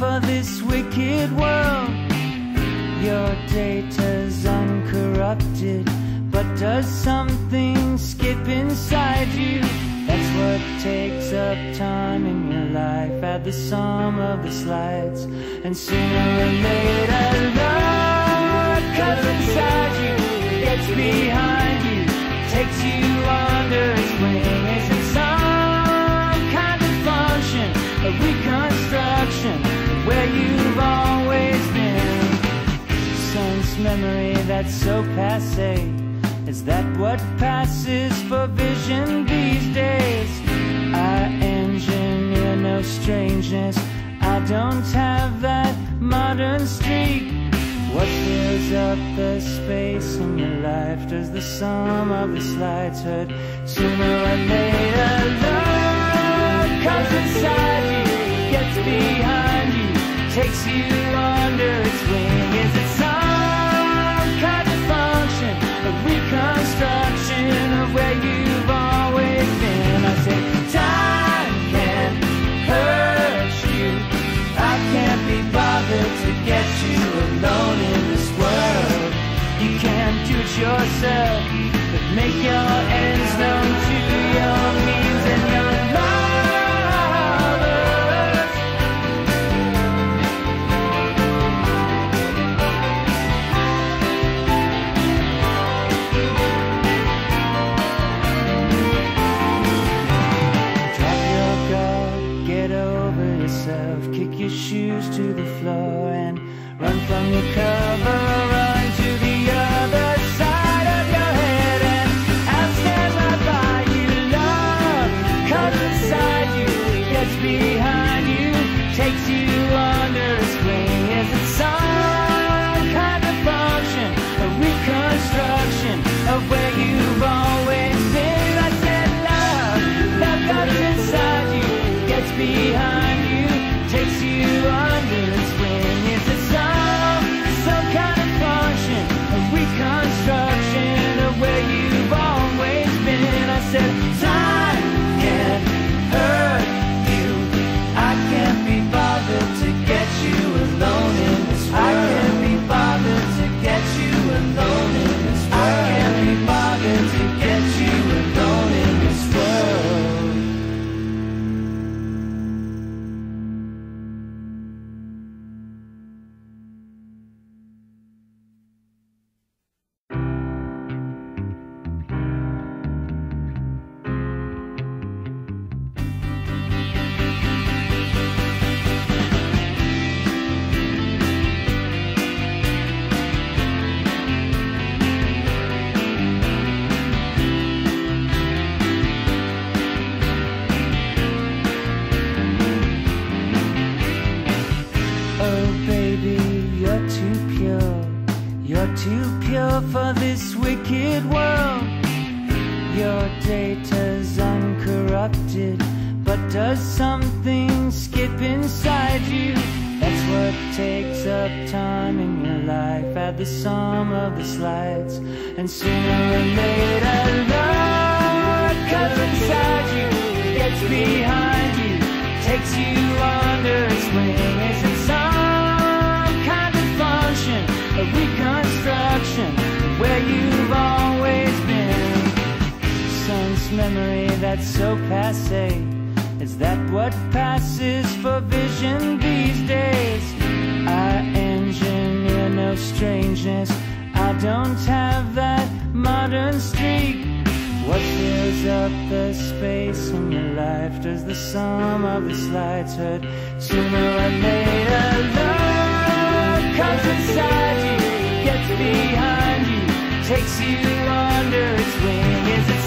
for this wicked world. Your data's uncorrupted, but does something skip inside you? That's what takes up time in your life. Add the sum of the slides, and sooner or later, where you've always been? Sense memory that's so passe. Is that what passes for vision these days? I engineer no strangeness. I don't have that modern streak. What fills up the space in your life? Does the sum of the slides hurt? Sooner or later, love comes inside you, gets behind you, takes you under its wing. Is it some Oh, baby, you're too pure. You're too pure for this wicked world. Your data's uncorrupted, but does something skip inside you? That's what takes up time in your life. Add the sum of the slides, and sooner or later, love where you've always been. Sense memory that's so passe. Is that what passes for vision these days? I engineer no strangeness. I don't have that modern streak. What fills up the space in your life? Does the sum of the slides hurt sooner or later? Love comes inside you, gets behind takes you under its wing.